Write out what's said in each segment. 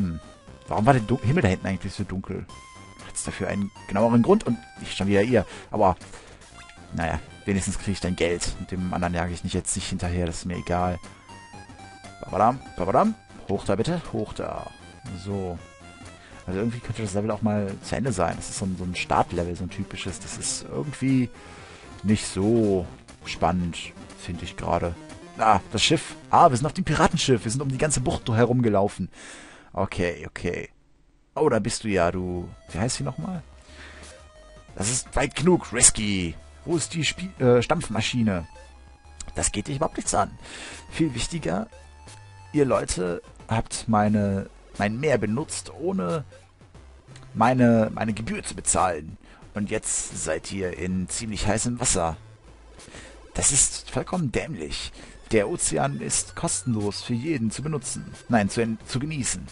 Hm. Warum war der Dun Himmel da hinten eigentlich so dunkel? Hat es dafür einen genaueren Grund? Und nicht schon wieder ihr. Aber, naja, wenigstens kriege ich dein Geld. Und dem anderen jage ich nicht jetzt nicht hinterher. Das ist mir egal. Babadam, babadam. Hoch da bitte. Hoch da. So. Also irgendwie könnte das Level auch mal zu Ende sein. Das ist so ein, so ein Startlevel, so ein typisches. Das ist irgendwie nicht so spannend, finde ich gerade. Ah, das Schiff. Ah, wir sind auf dem Piratenschiff. Wir sind um die ganze Bucht herumgelaufen. Okay, okay. Oh, da bist du ja, du. Wie heißt sie nochmal? Das ist weit genug, Risky. Wo ist die Spie äh, Stampfmaschine? Das geht dich überhaupt nichts an. Viel wichtiger, ihr Leute habt meine mein Meer benutzt, ohne meine, meine Gebühr zu bezahlen. Und jetzt seid ihr in ziemlich heißem Wasser. Das ist vollkommen dämlich. Der Ozean ist kostenlos für jeden zu benutzen. Nein, zu, zu genießen.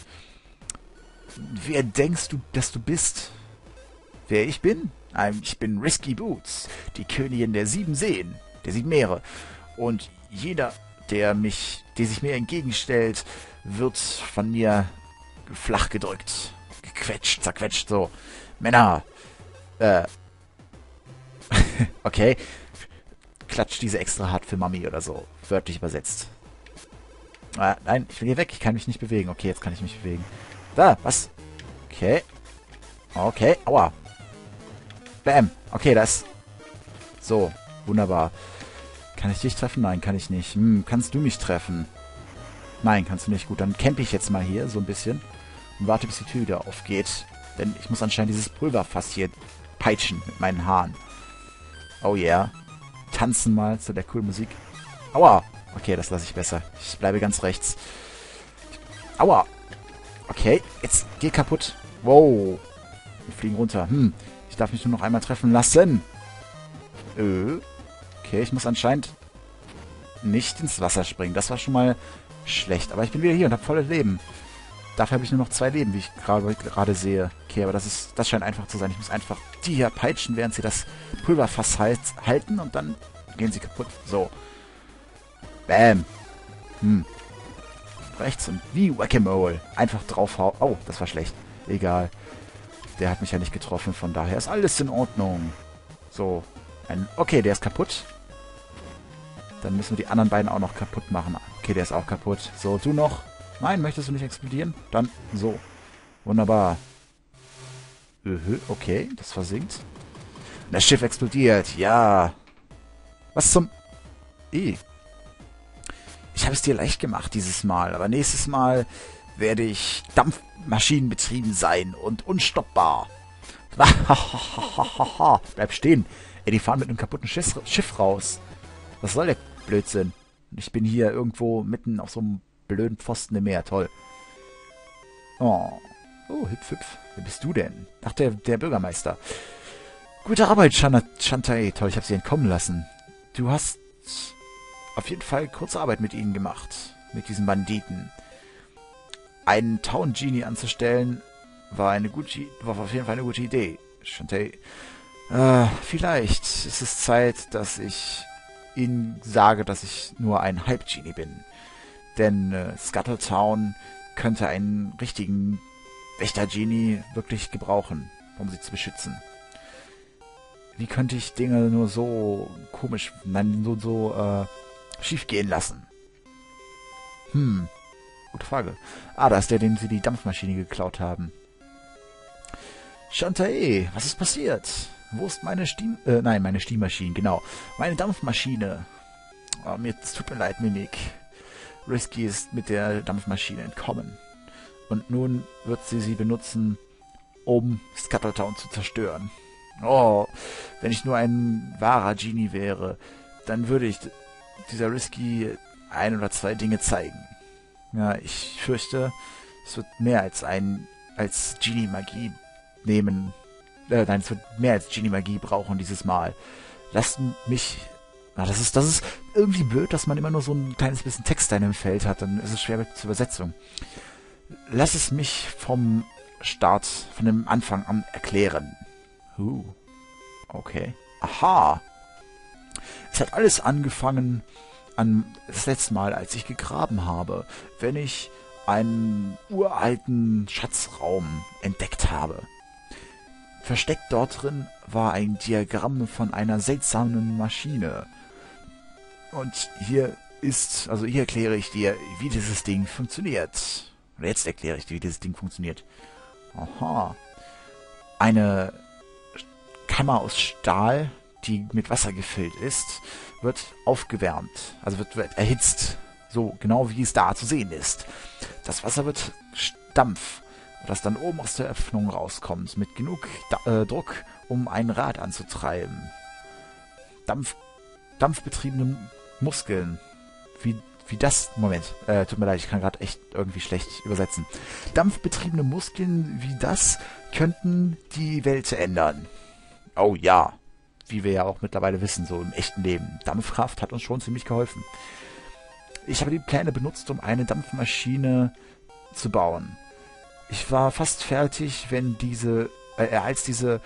Wer denkst du, dass du bist? Wer ich bin? Ich bin Risky Boots, die Königin der sieben Seen, der sieben Meere. Und jeder, der mich, der sich mir entgegenstellt, wird von mir flach gedrückt, gequetscht, zerquetscht, so. Männer, äh, okay, klatscht diese extra hart für Mami oder so, wörtlich übersetzt. Ah, nein, ich will hier weg, ich kann mich nicht bewegen. Okay, jetzt kann ich mich bewegen. Da, was? Okay. Okay, aua. Bam. Okay, das. So, wunderbar. Kann ich dich treffen? Nein, kann ich nicht. Hm, kannst du mich treffen? Nein, kannst du nicht. Gut, dann campe ich jetzt mal hier so ein bisschen und warte, bis die Tür wieder aufgeht. Denn ich muss anscheinend dieses Pulverfass hier peitschen mit meinen Haaren. Oh yeah. Tanzen mal zu der coolen Musik. Aua. Okay, das lasse ich besser. Ich bleibe ganz rechts. Aua. Okay, jetzt geh kaputt. Wow. Wir fliegen runter. Hm, ich darf mich nur noch einmal treffen lassen. Äh. Okay, ich muss anscheinend nicht ins Wasser springen. Das war schon mal schlecht. Aber ich bin wieder hier und habe volles Leben. Dafür habe ich nur noch zwei Leben, wie ich gerade sehe. Okay, aber das ist, das scheint einfach zu sein. Ich muss einfach die hier peitschen, während sie das Pulverfass halt, halten und dann gehen sie kaputt. So. Bam. Hm. Rechts und wie Whack-a-Mole. Einfach draufhauen. Oh, das war schlecht. Egal. Der hat mich ja nicht getroffen, von daher ist alles in Ordnung. So. Ein, okay, der ist kaputt. Dann müssen wir die anderen beiden auch noch kaputt machen. Okay, der ist auch kaputt. So, du noch. Nein, möchtest du nicht explodieren? Dann so. Wunderbar. Okay, das versinkt. Das Schiff explodiert. Ja. Was zum... E. Ich habe es dir leicht gemacht dieses Mal, aber nächstes Mal werde ich dampfmaschinenbetrieben sein und unstoppbar. Bleib stehen. Ey, die fahren mit einem kaputten Schiff, raus. Was soll der Blödsinn? Ich bin hier irgendwo mitten auf so einem blöden Pfosten im Meer. Toll. Oh. Oh, hüpf, hüpf. Wer bist du denn? Ach, der, der Bürgermeister. Gute Arbeit, Shantae. Toll, ich habe sie entkommen lassen. Du hast auf jeden Fall kurze Arbeit mit ihnen gemacht. Mit diesen Banditen. Einen Town Genie anzustellen, war eine gute, war auf jeden Fall eine gute Idee. Shantae. Äh, vielleicht ist es Zeit, dass ich ihnen sage, dass ich nur ein Halb-Genie bin. Denn äh, Scuttletown könnte einen richtigen Wächter-Genie wirklich gebrauchen, um sie zu beschützen. Wie könnte ich Dinge nur so komisch, nein, nur so äh, schief gehen lassen? Hm, gute Frage. Ah, da ist der, dem sie die Dampfmaschine geklaut haben. Shantae, was ist passiert? Wo ist meine Steam... Äh, nein, meine Steammaschine, genau. Meine Dampfmaschine. Oh, mir tut mir leid, Mimik. Risky ist mit der Dampfmaschine entkommen. Und nun wird sie sie benutzen, um Scuttletown zu zerstören. Oh, wenn ich nur ein wahrer Genie wäre, dann würde ich dieser Risky ein oder zwei Dinge zeigen. Ja, ich fürchte, es wird mehr als ein als Genie-Magie nehmen. Äh, nein, es wird mehr als Genie-Magie brauchen dieses Mal. Lasst mich na, das ist, das ist irgendwie blöd, dass man immer nur so ein kleines bisschen Text in dem Feld hat. Dann ist es schwer mit zur Übersetzung. Lass es mich vom Start, von dem Anfang an erklären. Huh. Okay. Aha. Es hat alles angefangen an das letzte Mal, als ich gegraben habe. Wenn ich einen uralten Schatzraum entdeckt habe. Versteckt dort drin war ein Diagramm von einer seltsamen Maschine. Und hier ist, also hier erkläre ich dir, wie dieses Ding funktioniert. Oder jetzt erkläre ich dir, wie dieses Ding funktioniert. Aha. Eine Kammer aus Stahl, die mit Wasser gefüllt ist, wird aufgewärmt. Also wird, wird erhitzt. So genau wie es da zu sehen ist. Das Wasser wird Dampf, das dann oben aus der Öffnung rauskommt, mit genug da äh, Druck, um ein Rad anzutreiben. Dampf, dampfbetriebene Muskeln, wie, wie das, Moment, äh, tut mir leid, ich kann gerade echt irgendwie schlecht übersetzen. Dampfbetriebene Muskeln wie das könnten die Welt ändern. Oh ja, wie wir ja auch mittlerweile wissen, so im echten Leben. Dampfkraft hat uns schon ziemlich geholfen. Ich habe die Pläne benutzt, um eine Dampfmaschine zu bauen. Ich war fast fertig, wenn diese, äh, als diese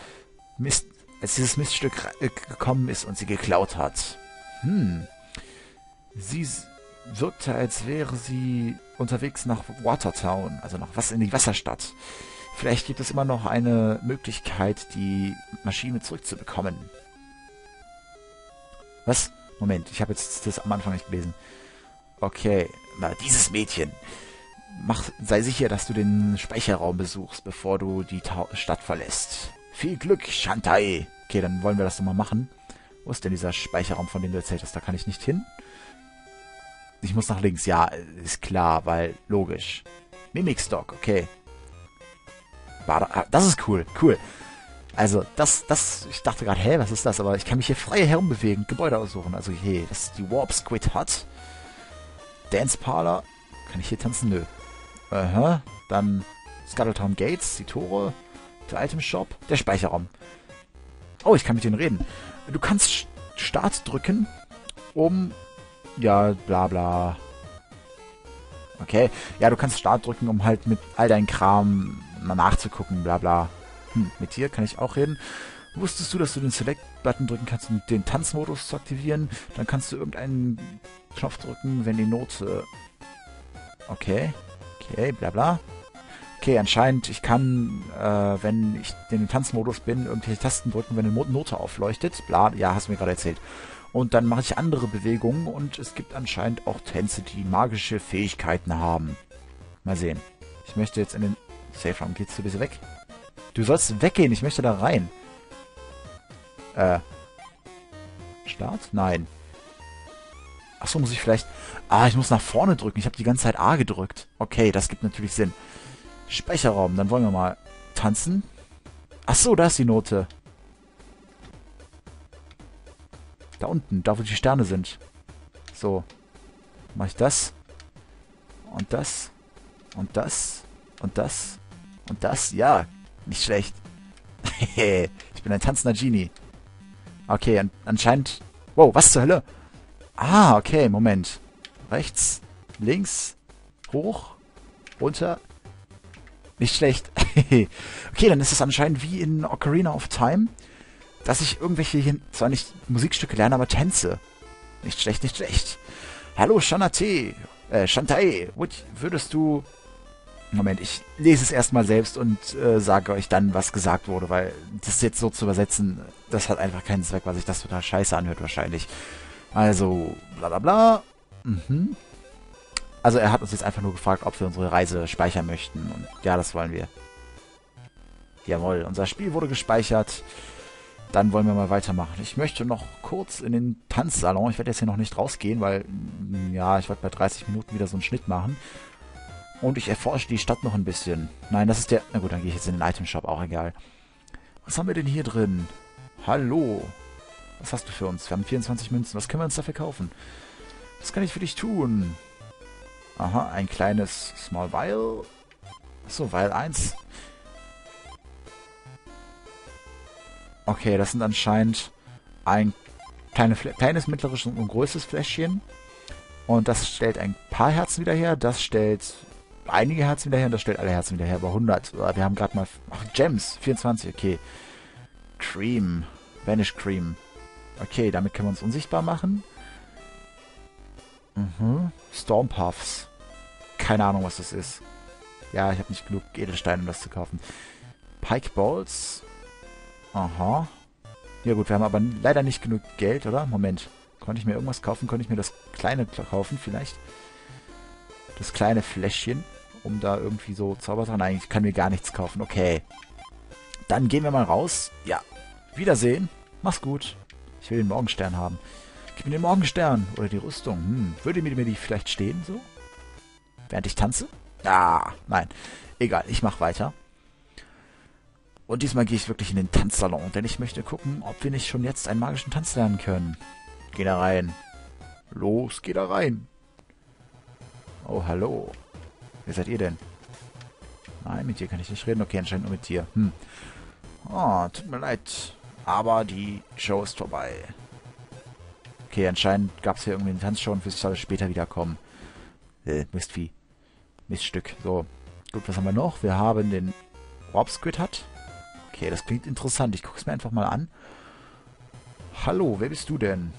Mist, als dieses Miststück äh, gekommen ist und sie geklaut hat. Hm. Sie wirkte, als wäre sie unterwegs nach Watertown, also nach was in die Wasserstadt. Vielleicht gibt es immer noch eine Möglichkeit, die Maschine zurückzubekommen. Was? Moment, ich habe jetzt das am Anfang nicht gelesen. Okay, na, dieses Mädchen. Mach, sei sicher, dass du den Speicherraum besuchst, bevor du die Ta Stadt verlässt. Viel Glück, Shantai. Okay, dann wollen wir das doch mal machen. Wo ist denn dieser Speicherraum, von dem du erzählt hast? Da kann ich nicht hin. Ich muss nach links. Ja, ist klar, weil logisch. Mimikstock, okay. Ah, das ist cool, cool. Also, das, das, ich dachte gerade, hä, was ist das? Aber ich kann mich hier frei herumbewegen, Gebäude aussuchen. Also, hey, das ist die Warp Squid Hut. Dance Parlor. Kann ich hier tanzen? Nö. Aha. Dann Scuttletown Gates, die Tore, der Item Shop, der Speicherraum. Oh, ich kann mit denen reden. Du kannst Start drücken, um... Ja, bla bla. Okay. Ja, du kannst Start drücken, um halt mit all deinem Kram mal nachzugucken, bla bla. Hm, mit dir kann ich auch reden. Wusstest du, dass du den Select-Button drücken kannst, um den Tanzmodus zu aktivieren? Dann kannst du irgendeinen Knopf drücken, wenn die Note... Okay. Okay, bla bla. Okay, anscheinend, ich kann, äh, wenn ich in den Tanzmodus bin, irgendwelche Tasten drücken, wenn eine Note aufleuchtet. Bla, ja, hast du mir gerade erzählt. Und dann mache ich andere Bewegungen und es gibt anscheinend auch Tänze, die magische Fähigkeiten haben. Mal sehen. Ich möchte jetzt in den Safe Room. Geht's du bitte weg? Du sollst weggehen, ich möchte da rein. Äh. Start? Nein. Achso, muss ich vielleicht... Ah, ich muss nach vorne drücken. Ich habe die ganze Zeit A gedrückt. Okay, das gibt natürlich Sinn. Speicherraum, dann wollen wir mal tanzen. Achso, da ist die Note. Da unten, da wo die Sterne sind. So. Mache ich das. Und das. Und das. Und das. Und das. Ja, nicht schlecht. ich bin ein tanzender Genie. Okay, an anscheinend... Wow, was zur Hölle? Ah, okay, Moment. Rechts, links, hoch, runter. Nicht schlecht. okay, dann ist es anscheinend wie in Ocarina of Time, dass ich irgendwelche hier, zwar nicht Musikstücke lerne, aber Tänze. Nicht schlecht, nicht schlecht. Hallo, Shanate. Äh, Shantae, würdest du Moment, ich lese es erstmal selbst und äh, sage euch dann, was gesagt wurde, weil das jetzt so zu übersetzen, das hat einfach keinen Zweck, weil sich das total scheiße anhört wahrscheinlich. Also, bla bla bla. Mhm. Also er hat uns jetzt einfach nur gefragt, ob wir unsere Reise speichern möchten. Und ja, das wollen wir. Jawohl, unser Spiel wurde gespeichert. Dann wollen wir mal weitermachen. Ich möchte noch kurz in den Tanzsalon. Ich werde jetzt hier noch nicht rausgehen, weil, ja, ich wollte bei 30 Minuten wieder so einen Schnitt machen. Und ich erforsche die Stadt noch ein bisschen. Nein, das ist der... Na gut, dann gehe ich jetzt in den Item Shop, auch egal. Was haben wir denn hier drin? Hallo. Was hast du für uns? Wir haben 24 Münzen. Was können wir uns dafür kaufen? Was kann ich für dich tun? Aha, ein kleines Small Vial. Achso, Vial 1. Okay, das sind anscheinend ein kleine, kleines, mittleres und größeres Fläschchen. Und das stellt ein paar Herzen wieder her. Das stellt einige Herzen wieder her und das stellt alle Herzen wieder her. Aber 100. Wir haben gerade mal... Ach, Gems. 24, okay. Cream. Vanish Cream. Okay, damit können wir uns unsichtbar machen. Mhm. Storm Puffs. keine Ahnung, was das ist. Ja, ich habe nicht genug Edelsteine, um das zu kaufen. Pike Balls. Aha. Ja gut, wir haben aber leider nicht genug Geld, oder? Moment. Konnte ich mir irgendwas kaufen? Konnte ich mir das kleine kaufen vielleicht? Das kleine Fläschchen, um da irgendwie so Zaubersachen... Nein, ich kann mir gar nichts kaufen. Okay. Dann gehen wir mal raus. Ja, Wiedersehen. Mach's gut. Ich will den Morgenstern haben. Gib mir den Morgenstern. Oder die Rüstung. Hm, würde mir die vielleicht stehen so? Während ich tanze? Ah, nein. Egal, ich mach weiter. Und diesmal gehe ich wirklich in den Tanzsalon, denn ich möchte gucken, ob wir nicht schon jetzt einen magischen Tanz lernen können. Geh da rein. Los, geh da rein. Oh, hallo. Wer seid ihr denn? Nein, mit dir kann ich nicht reden. Okay, anscheinend nur mit dir. Hm. Oh, tut mir leid. Aber die Show ist vorbei. Okay, anscheinend gab es hier irgendwie eine Tanzshow und wir sollen später wiederkommen. Äh, Mistvieh. Miststück. So. Gut, was haben wir noch? Wir haben den Warp Squid hat. Okay, das klingt interessant. Ich gucke es mir einfach mal an. Hallo, wer bist du denn?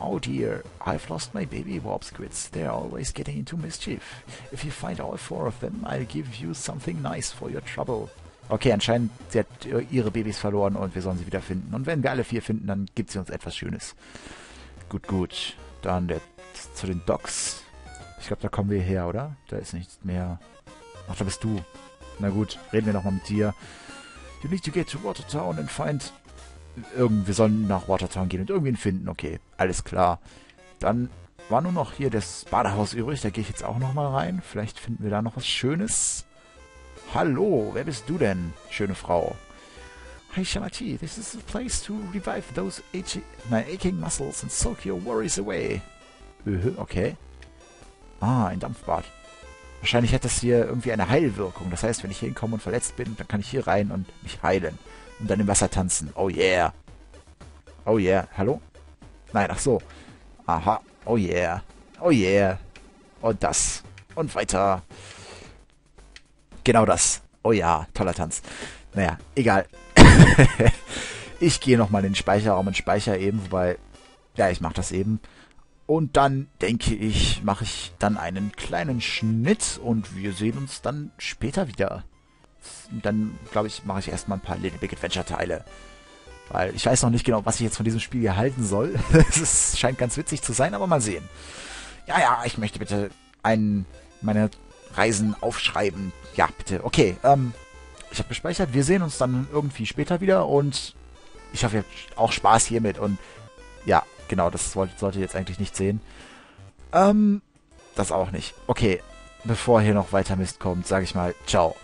Oh dear, I've lost my baby warp squids. They're always getting into mischief. If you find all four of them, I'll give you something nice for your trouble. Okay, anscheinend sie hat ihre Babys verloren und wir sollen sie wieder finden. Und wenn wir alle vier finden, dann gibt sie uns etwas Schönes. Gut, gut. Dann der, zu den Docks. Ich glaube, da kommen wir her, oder? Da ist nichts mehr. Ach, da bist du. Na gut, reden wir nochmal mit dir. You need to get to Watertown and find... Irgend, wir sollen nach Watertown gehen und irgendwen finden. Okay, alles klar. Dann war nur noch hier das Badehaus übrig. Da gehe ich jetzt auch nochmal rein. Vielleicht finden wir da noch was Schönes. Hallo, wer bist du denn, schöne Frau? Hi Shamati, this is a place to revive those aching, my aching muscles and soak your worries away. Okay. Ah, ein Dampfbad. Wahrscheinlich hat das hier irgendwie eine Heilwirkung. Das heißt, wenn ich hier hinkomme und verletzt bin, dann kann ich hier rein und mich heilen. Und dann im Wasser tanzen. Oh yeah. Oh yeah. Hallo? Nein, ach so. Aha. Oh yeah. Oh yeah. Und das. Und weiter. Genau das. Oh ja, toller Tanz. Naja, egal. ich gehe nochmal in den Speicherraum und speichere eben, wobei, ja, ich mache das eben. Und dann denke ich, mache ich dann einen kleinen Schnitt und wir sehen uns dann später wieder. Dann, glaube ich, mache ich erstmal ein paar Little Big Adventure Teile. Weil ich weiß noch nicht genau, was ich jetzt von diesem Spiel hier halten soll. Es scheint ganz witzig zu sein, aber mal sehen. Ja, ja, ich möchte bitte einen meine Reisen aufschreiben. Ja, bitte. Okay, ähm, ich habe gespeichert. Wir sehen uns dann irgendwie später wieder und ich hoffe, ihr habt auch Spaß hiermit und ja, genau, das sollt, solltet ihr jetzt eigentlich nicht sehen. Ähm, das auch nicht. Okay, bevor hier noch weiter Mist kommt, sage ich mal, ciao.